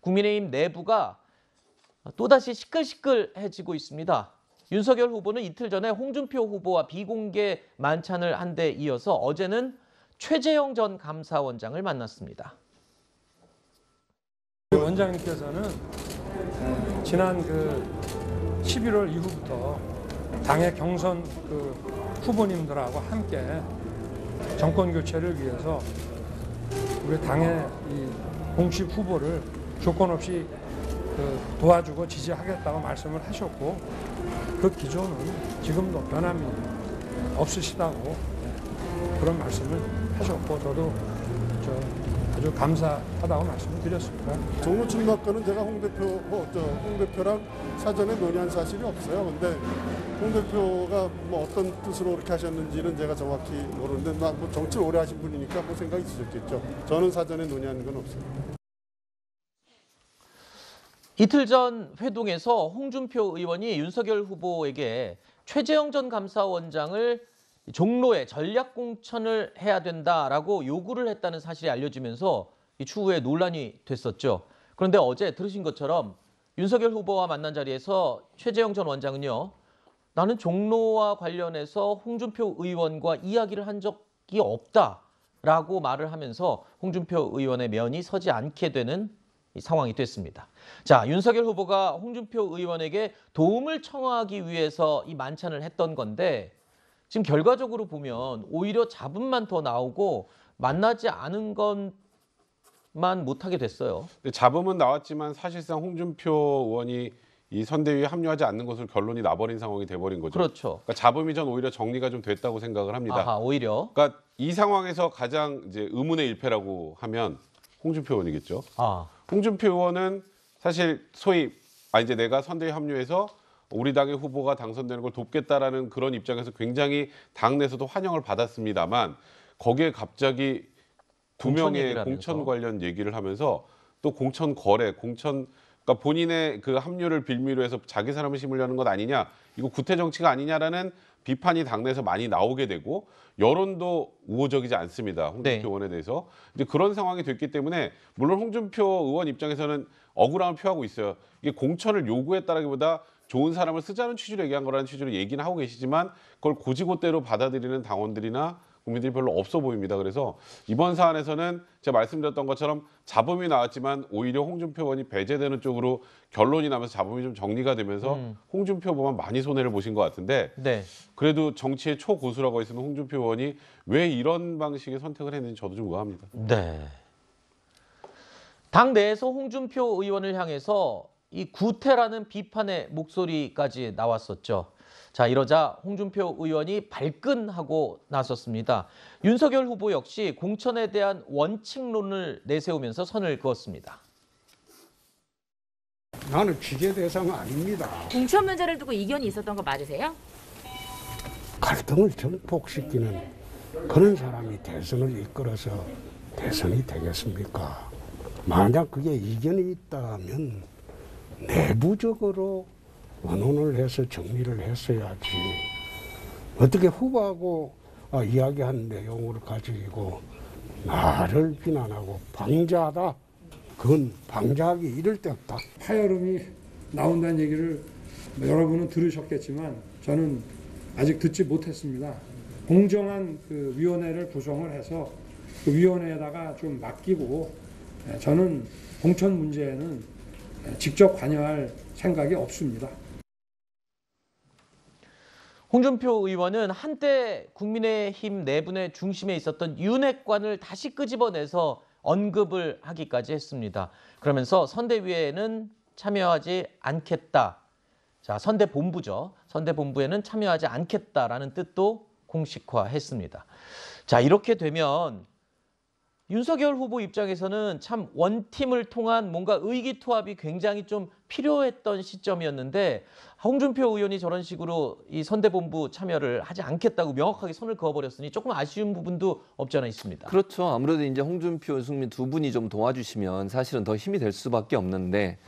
국민의힘 내부가 또다시 시끌시끌해지고 있습니다. 윤석열 후보는 이틀 전에 홍준표 후보와 비공개 만찬을 한 데 이어서 어제는 최재형 전 감사원장을 만났습니다. 원장님께서는 지난 그 11월 이후부터 당의 경선 그 후보님들하고 함께 정권 교체를 위해서 우리 당의 이 공식 후보를 조건 없이 그 도와주고 지지하겠다고 말씀을 하셨고 그 기조는 지금도 변함이 없으시다고 그런 말씀을 하셨고 저도 저 아주 감사하다고 말씀을 드렸습니다. 종로 친박과는 제가 홍 대표, 뭐, 저, 홍 대표랑 사전에 논의한 사실이 없어요. 근데 홍 대표가 뭐 어떤 뜻으로 그렇게 하셨는지는 제가 정확히 모르는데, 나뭐 정치를 오래 하신 분이니까 뭐 생각이 있으셨겠죠. 저는 사전에 논의한 건 없어요. 이틀 전 회동에서 홍준표 의원이 윤석열 후보에게 최재형 전 감사원장을 종로에 전략 공천을 해야 된다라고 요구를 했다는 사실이 알려지면서 이 추후에 논란이 됐었죠. 그런데 어제 들으신 것처럼 윤석열 후보와 만난 자리에서 최재형 전 원장은요. 나는 종로와 관련해서 홍준표 의원과 이야기를 한 적이 없다라고 말을 하면서 홍준표 의원의 면이 서지 않게 되는 이 상황이 됐습니다. 자, 윤석열 후보가 홍준표 의원에게 도움을 청하기 위해서 이 만찬을 했던 건데 지금 결과적으로 보면 오히려 잡음만 더 나오고 만나지 않은 것만 못하게 됐어요. 잡음은 나왔지만 사실상 홍준표 의원이 이 선대위에 합류하지 않는 것으로 결론이 나버린 상황이 돼버린 거죠. 그렇죠. 그러니까 잡음이 전 오히려 정리가 좀 됐다고 생각을 합니다. 아하, 오히려. 그러니까 이 상황에서 가장 이제 의문의 일패라고 하면 홍준표 의원이겠죠. 아, 홍준표 의원은 사실 소위 아 이제 내가 선대위 합류해서 우리 당의 후보가 당선되는 걸 돕겠다라는 그런 입장에서 굉장히 당 내에서도 환영을 받았습니다만 거기에 갑자기 두 명의 공천. 관련 얘기를 하면서 또 공천 거래, 공천 그러니까 본인의 그 합류를 빌미로 해서 자기 사람을 심으려는 것 아니냐, 이거 구태 정치가 아니냐라는 비판이 당내에서 많이 나오게 되고 여론도 우호적이지 않습니다. 홍준표 네. 의원에 대해서 이제 그런 상황이 됐기 때문에 물론 홍준표 의원 입장에서는 억울함을 표하고 있어요. 이게 공천을 요구했다라기보다 좋은 사람을 쓰자는 취지로 얘기한 거라는 취지로 얘기는 하고 계시지만 그걸 고지고대로 받아들이는 당원들이나 국민들이 별로 없어 보입니다. 그래서 이번 사안에서는 제가 말씀드렸던 것처럼 잡음이 나왔지만 오히려 홍준표 의원이 배제되는 쪽으로 결론이 나면서 잡음이 좀 정리가 되면서 음. 홍준표 의원만 많이 손해를 보신 것 같은데 네. 그래도 정치의 초고수라고 했으면 홍준표 의원이 왜 이런 방식의 선택을 했는지 저도 좀 의아합니다. 네. 당 내에서 홍준표 의원을 향해서 이 구태라는 비판의 목소리까지 나왔었죠. 자, 이러자 홍준표 의원이 발끈하고 나섰습니다. 윤석열 후보 역시 공천에 대한 원칙론을 내세우면서 선을 그었습니다. 나는 취재 대상 아닙니다. 공천 문제를 두고 이견이 있었던 거 맞으세요? 갈등을 증폭시키는 그런 사람이 대선을 이끌어서 대선이 되겠습니까? 만약 그게 이견이 있다면 내부적으로 원혼을 해서 정리를 했어야지. 어떻게 후보하고 아, 이야기한 내용을 가지고 나를 비난하고 방자하다. 그건 방자하기 이를 데 없다. 파열음이 나온다는 얘기를 뭐 여러분은 들으셨겠지만 저는 아직 듣지 못했습니다. 공정한 그 위원회를 구성을 해서 그 위원회에다가 좀 맡기고 예, 저는 공천 문제에는 예, 직접 관여할 생각이 없습니다. 홍준표 의원은 한때 국민의힘 내분의 중심에 있었던 윤핵관을 다시 끄집어내서 언급을 하기까지 했습니다. 그러면서 선대위에는 참여하지 않겠다. 자, 선대본부죠. 선대본부에는 참여하지 않겠다라는 뜻도 공식화했습니다. 자, 이렇게 되면 윤석열 후보 입장에서는 참 원팀을 통한 뭔가 의기투합이 굉장히 좀 필요했던 시점이었는데 홍준표 의원이 저런 식으로 이 선대본부 참여를 하지 않겠다고 명확하게 선을 그어버렸으니 조금 아쉬운 부분도 없지 않아 있습니다. 그렇죠. 아무래도 이제 홍준표, 유승민 두 분이 좀 도와주시면 사실은 더 힘이 될 수밖에 없는데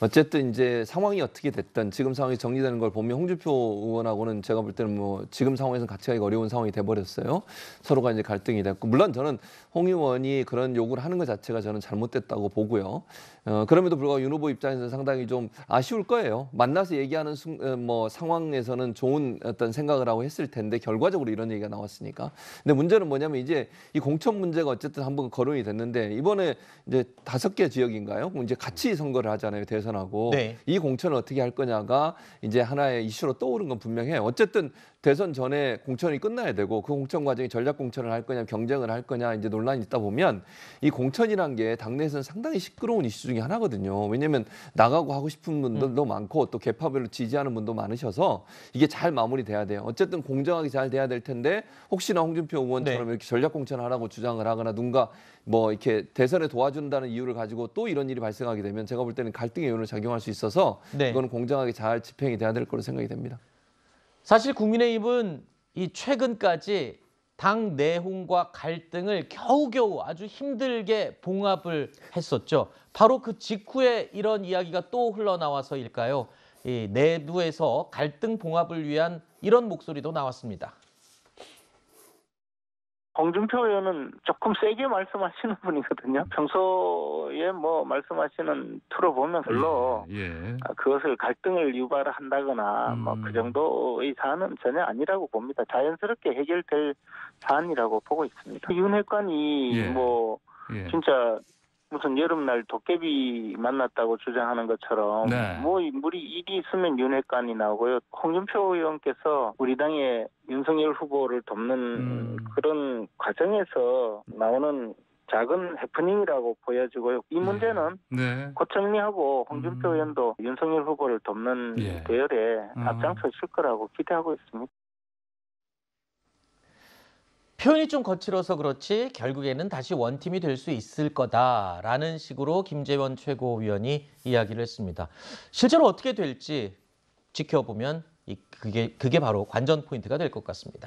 어쨌든 이제 상황이 어떻게 됐든 지금 상황이 정리되는 걸 보면 홍준표 의원하고는 제가 볼 때는 뭐 지금 상황에서는 같이 가기 어려운 상황이 돼버렸어요. 서로가 이제 갈등이 됐고 물론 저는 홍 의원이 그런 요구를 하는 것 자체가 저는 잘못됐다고 보고요. 어, 그럼에도 불구하고 윤 후보 입장에서는 상당히 좀 아쉬울 거예요. 만나서 얘기하는 순, 어, 뭐 상황에서는 좋은 어떤 생각을 하고 했을 텐데 결과적으로 이런 얘기가 나왔으니까. 근데 문제는 뭐냐면 이제 이 공천 문제가 어쨌든 한번 거론이 됐는데 이번에 이제 다섯 개 지역인가요? 그럼 이제 같이 선거를 하잖아요 대선 하고 네. 이 공천을 어떻게 할 거냐가 이제 하나의 이슈로 떠오른 건 분명해요. 어쨌든 대선 전에 공천이 끝나야 되고 그 공천 과정이 전략 공천을 할 거냐 경쟁을 할 거냐 이제 논란이 있다 보면 이 공천이란 게 당내에서는 상당히 시끄러운 이슈 중에 하나거든요. 왜냐하면 나가고 하고 싶은 분들도 많고 또 개파별로 지지하는 분도 많으셔서 이게 잘 마무리돼야 돼요. 어쨌든 공정하게 잘 돼야 될 텐데 혹시나 홍준표 의원처럼 네. 이렇게 전략 공천을 하라고 주장을 하거나 누군가 뭐 이렇게 대선에 도와준다는 이유를 가지고 또 이런 일이 발생하게 되면 제가 볼 때는 갈등의 요인을 작용할 수 있어서 네. 이거는 공정하게 잘 집행이 돼야 될 거로 생각이 됩니다. 사실 국민의힘은 이 최근까지 당 내홍과 갈등을 겨우겨우 아주 힘들게 봉합을 했었죠. 바로 그 직후에 이런 이야기가 또 흘러나와서일까요? 이 내부에서 갈등 봉합을 위한 이런 목소리도 나왔습니다. 홍준표 의원은 조금 세게 말씀하시는 분이거든요. 평소에 뭐 말씀하시는 투로 보면 별로 예. 아, 그것을 갈등을 유발한다거나 뭐 음. 그 정도의 사안은 전혀 아니라고 봅니다. 자연스럽게 해결될 사안이라고 보고 있습니다. 윤 회관이 예. 뭐 예. 진짜 무슨 여름날 도깨비 만났다고 주장하는 것처럼 네. 뭐 이- 물이 일이 있으면 윤 회관이 나오고요. 홍준표 의원께서 우리 당의 윤석열 후보를 돕는 음. 그런 과정에서 나오는 작은 해프닝이라고 보여지고요. 이 문제는 네. 곧 정리하고 홍준표 음. 의원도 윤석열 후보를 돕는 예. 대열에 어. 앞장서실 거라고 기대하고 있습니다. 표현이 좀 거칠어서 그렇지 결국에는 다시 원팀이 될 수 있을 거다라는 식으로 김재원 최고위원이 이야기를 했습니다. 실제로 어떻게 될지 지켜보면 이- 그게 그게 바로 관전 포인트가 될 것 같습니다.